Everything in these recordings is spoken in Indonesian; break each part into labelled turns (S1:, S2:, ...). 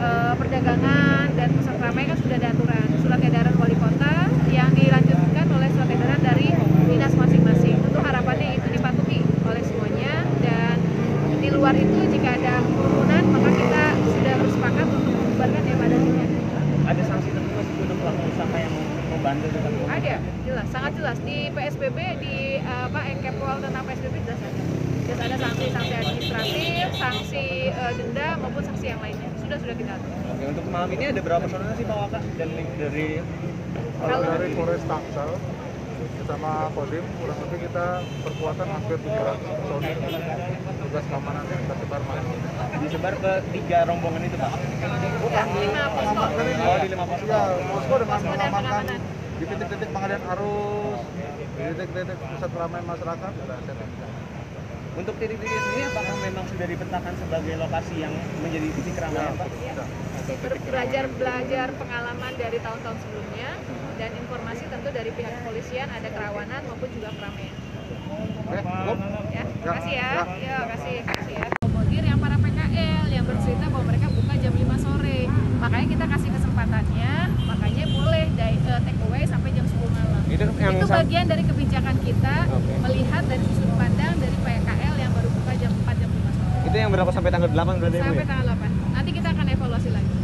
S1: eh, perdagangan dan pusat keramaian kan sudah ada aturan. Surat edaran wali kota yang dilanjutkan oleh surat edaran dari dinas masing-masing. Tentu harapannya itu dipatuhi oleh semuanya dan di luar itu jika ada kerumunan maka kita sudah bersepakat untuk membubarkan ya pada
S2: Ada sanksi tertentu untuk pelaku usaha yang dengan
S1: ada jelas sangat jelas. Di PSBB di eh, apa Enkepol tentang PSBB jelas ada. Jelas ada sanksi-sanksi administratif sanksi eh, denda maupun sanksi yang lainnya sudah sudah kita atur
S2: Oke, untuk malam ini ada berapa personel sih Pak Waka dan dari
S3: Kalau dari Polres Tangsel bersama Kodim kurang lebih kita perkuatan hampir 700 personil tugas keamanan yang tersebar malam ini.
S2: disebar ke tiga rombongan itu Pak?
S1: ya, lima posko
S2: Oh di lima posko.
S3: Ya, posko dengan
S1: Posko dan
S3: mengamankan
S1: pengamanan.
S3: di titik-titik pengalian arus, di titik-titik pusat keramaian masyarakat, saya
S2: Untuk titik-titik ini apakah memang sudah dipetakan sebagai lokasi yang menjadi titik keramaian Pak?
S1: ya. Belajar belajar pengalaman dari tahun-tahun sebelumnya dan informasi tentu dari pihak kepolisian ada kerawanan maupun juga keramaian. Ya kasih ya. Ya. Kasih kasih ya. Komodir yang para PKL yang bercerita bahwa mereka buka jam 5 sore. Makanya kita kasih kesempatannya makanya boleh dari eh, take away sampai jam 10 malam.
S2: Itu yang
S1: itu bagian dari kebijakan kita
S2: Oke.
S1: melihat dari sudut pandang dari PKL yang baru buka jam 4 jam 5 sore
S2: Itu yang berlaku sampai tanggal 8 berarti ya, Bu
S1: sampai
S2: ya?
S1: tanggal 8 nanti kita akan evaluasi lagi.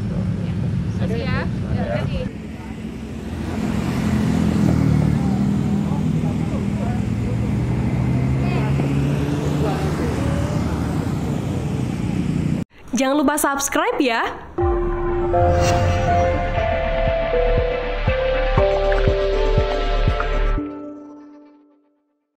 S1: Ya. Ya.
S4: Jangan lupa subscribe ya.